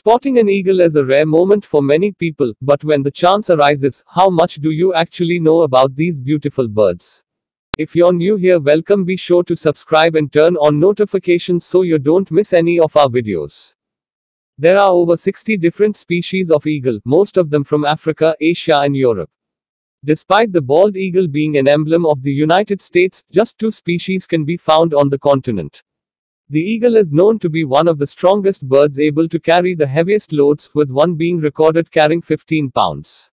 Spotting an eagle is a rare moment for many people, but when the chance arises, how much do you actually know about these beautiful birds? If you're new here, welcome. Be sure to subscribe and turn on notifications so you don't miss any of our videos. There are over 60 different species of eagle, most of them from Africa, Asia, and Europe. Despite the bald eagle being an emblem of the United States, just two species can be found on the continent. The eagle is known to be one of the strongest birds able to carry the heaviest loads, with one being recorded carrying 15 pounds.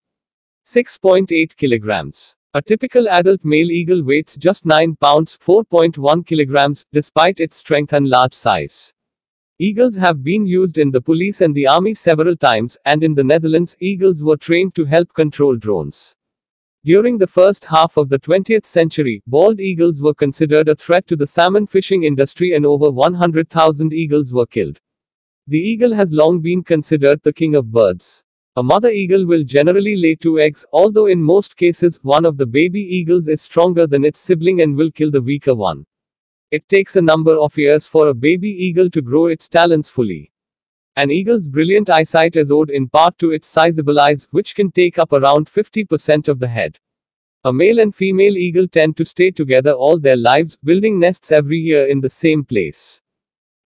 6.8 kilograms. A typical adult male eagle weighs just 9 pounds 4.1 kilograms, despite its strength and large size. Eagles have been used in the police and the army several times, and in the Netherlands, eagles were trained to help control drones. During the first half of the 20th century, bald eagles were considered a threat to the salmon fishing industry and over 100,000 eagles were killed. The eagle has long been considered the king of birds. A mother eagle will generally lay two eggs, although in most cases, one of the baby eagles is stronger than its sibling and will kill the weaker one. It takes a number of years for a baby eagle to grow its talons fully. An eagle's brilliant eyesight is owed in part to its sizable eyes, which can take up around 50% of the head. A male and female eagle tend to stay together all their lives, building nests every year in the same place.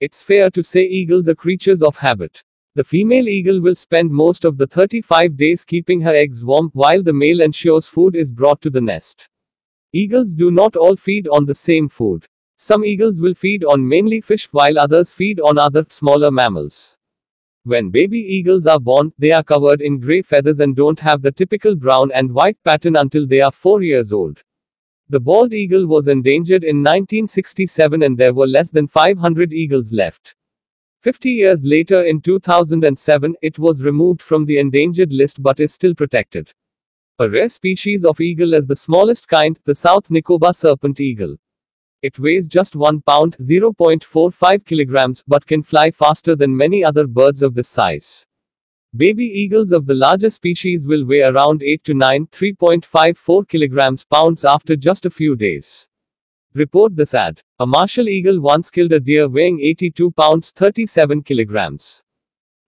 It's fair to say eagles are creatures of habit. The female eagle will spend most of the 35 days keeping her eggs warm, while the male ensures food is brought to the nest. Eagles do not all feed on the same food. Some eagles will feed on mainly fish, while others feed on other, smaller mammals. When baby eagles are born, they are covered in gray feathers and don't have the typical brown and white pattern until they are 4 years old. The bald eagle was endangered in 1967 and there were less than 500 eagles left. 50 years later in 2007, it was removed from the endangered list but is still protected. A rare species of eagle is the smallest kind, the South Nicobar serpent eagle. It weighs just 1 pound 0.45 kilograms but can fly faster than many other birds of this size. Baby eagles of the larger species will weigh around 8 to 9 3.54 kilograms pounds after just a few days. Report this ad. A martial eagle once killed a deer weighing 82 pounds 37 kilograms.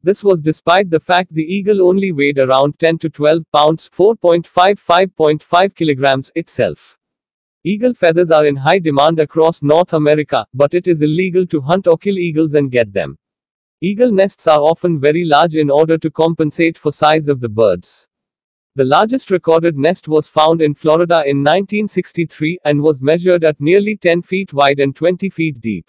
This was despite the fact the eagle only weighed around 10 to 12 pounds 4.55.5 kilograms itself. Eagle feathers are in high demand across North America, but it is illegal to hunt or kill eagles and get them. Eagle nests are often very large in order to compensate for size of the birds. The largest recorded nest was found in Florida in 1963 and was measured at nearly 10 feet wide and 20 feet deep.